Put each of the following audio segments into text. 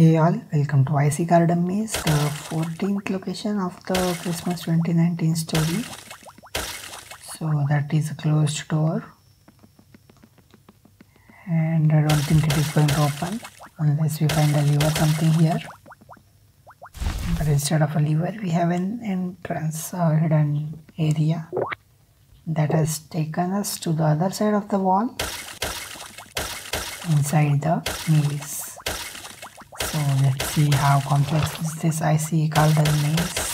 Hey all, welcome to Icy Garden Maze, the 14th location of the Christmas 2019 story. So that is a closed door and I don't think it is going to open unless we find a lever something here. But instead of a lever we have an entrance or hidden area that has taken us to the other side of the wall inside the maze. So let's see how complex is this Icy garden maze.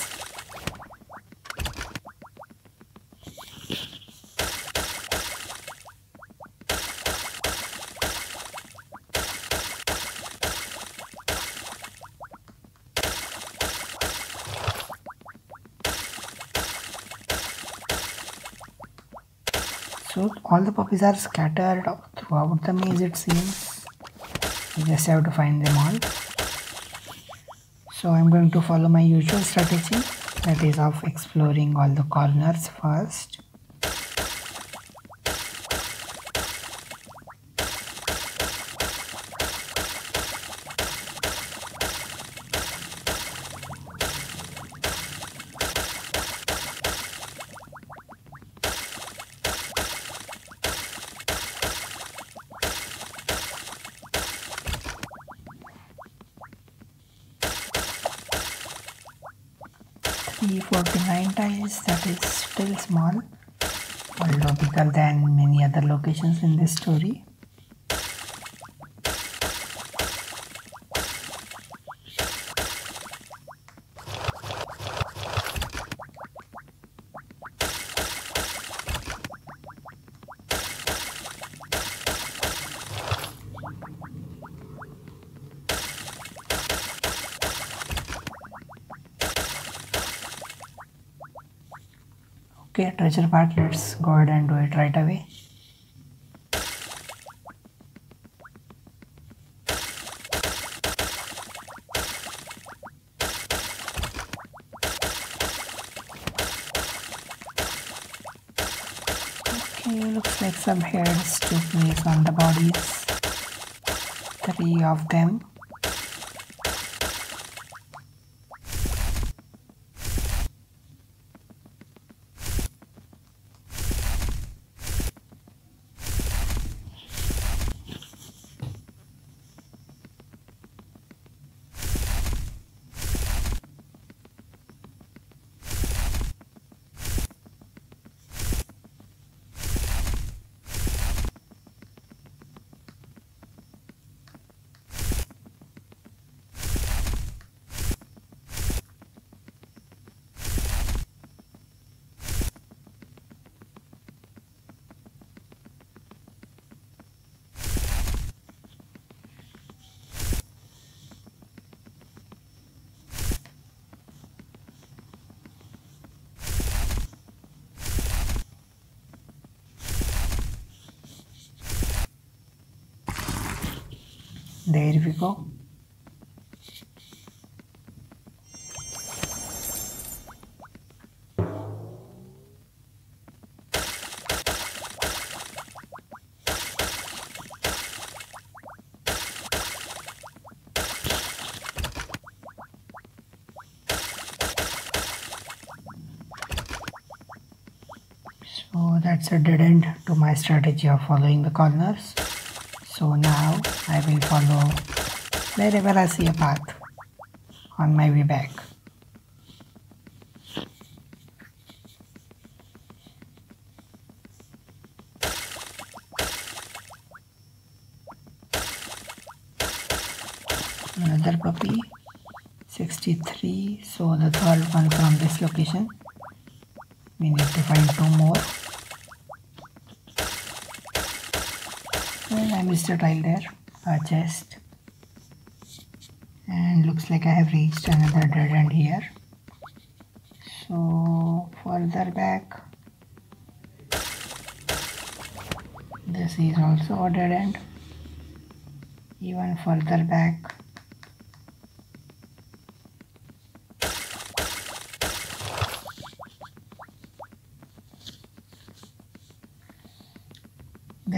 So all the puppies are scattered throughout the maze it seems. We just have to find them all. So I'm going to follow my usual strategy that is of exploring all the corners first. Tiles that is still small although bigger than many other locations in this story. Okay, treasure part, let's go ahead and do it right away. Okay, looks like some hairs took place on the bodies. Three of them. There we go. So that's a dead end to my strategy of following the corners. So now I will follow wherever I see a path on my way back. Another puppy, 63. So the third one from this location. We need to find two more. Well, I missed a tile there, a chest. And looks like I have reached another dead end here. So, further back, this is also a dead end. Even further back,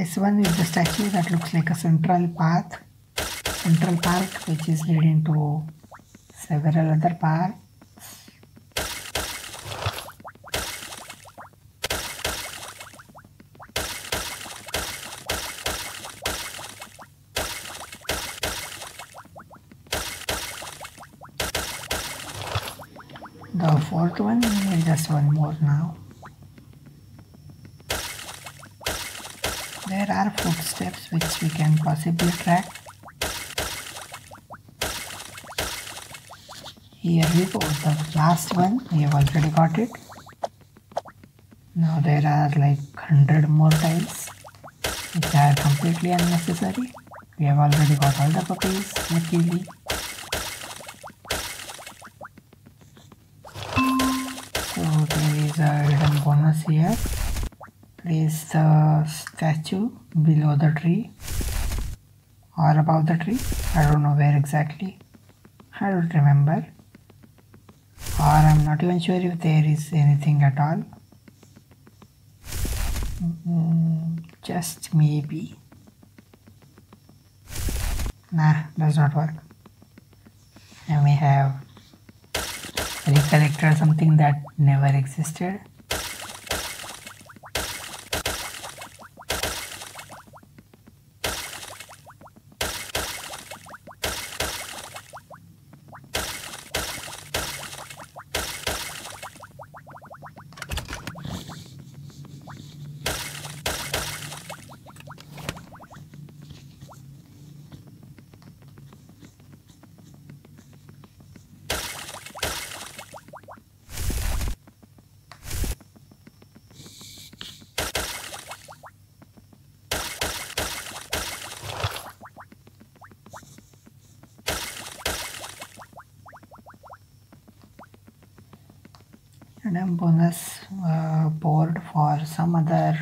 This one is the statue that looks like a central path central park which is leading to several other parks. The fourth one just one more now there are footsteps which we can possibly track here we go. The last one. We have already got it. Now there are like 100 more tiles which are completely unnecessary. We have already got all the puppies luckily. So there is a hidden bonus here place the statue below the tree or above the tree. I don't know where exactly. I don't remember. Or I'm not even sure if there is anything at all. Mm, just maybe. Nah does not work. I may have recollected something that never existed and a bonus uh, board for some other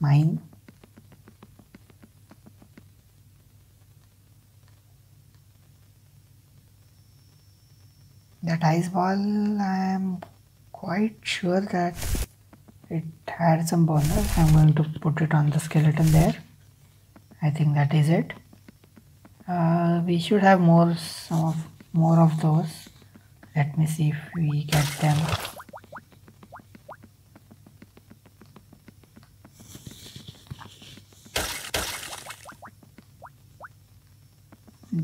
mine. That ice ball I am quite sure that it had some bonus. I'm going to put it on the skeleton there. I think that is it. Uh, we should have more some of more of those let me see if we get them.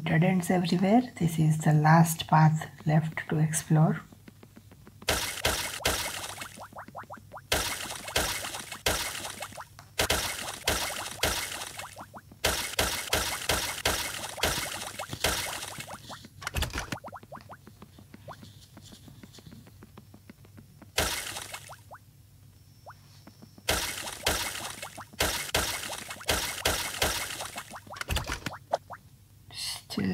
Dead ends everywhere. This is the last path left to explore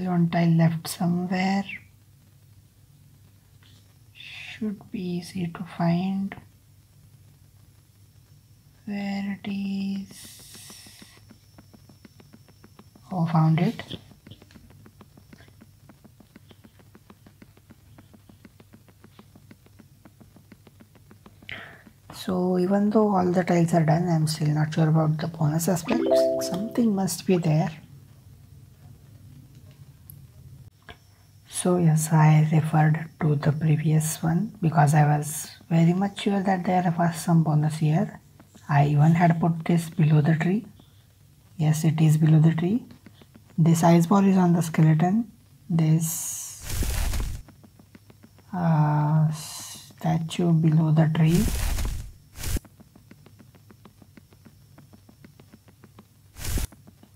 tile left somewhere. Should be easy to find. Where it is. Oh found it. So even though all the tiles are done I'm still not sure about the bonus aspects. Something must be there so yes I referred to the previous one because I was very much sure that there was some bonus here. I even had put this below the tree. Yes it is below the tree. This ice ball is on the skeleton. This uh, statue below the tree.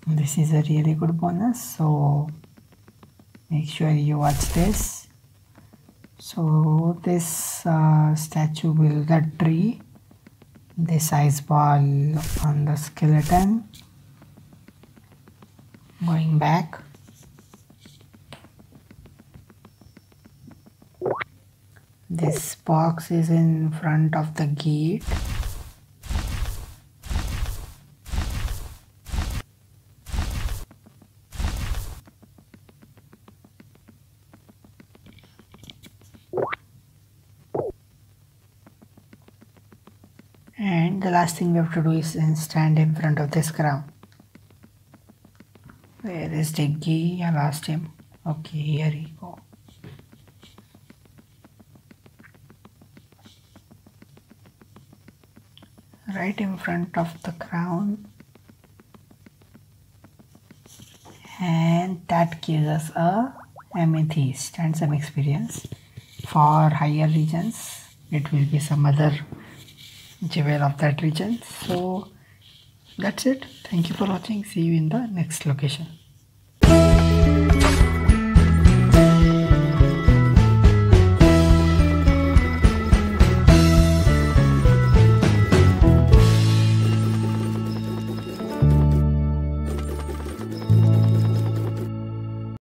This is a really good bonus so make sure you watch this. So this uh, statue will the tree this ice ball on the skeleton. Going back. This box is in front of the gate and the last thing we have to do is stand in front of this crown Where is Diggy? I lost him. Okay, here he go. Right in front of the crown. And that gives us a amethyst and some experience. For higher regions, it will be some other jewel of that region. So that's it. Thank you for watching. See you in the next location.